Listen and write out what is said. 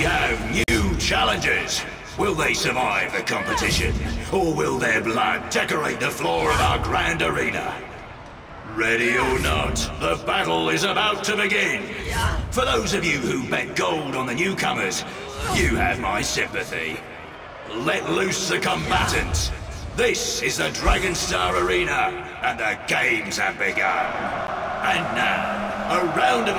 we have new challengers. Will they survive the competition? Or will their blood decorate the floor of our grand arena? Ready or not, the battle is about to begin. For those of you who bet gold on the newcomers, you have my sympathy. Let loose the combatants. This is the Dragonstar Arena, and the games have begun. And now, a round of applause.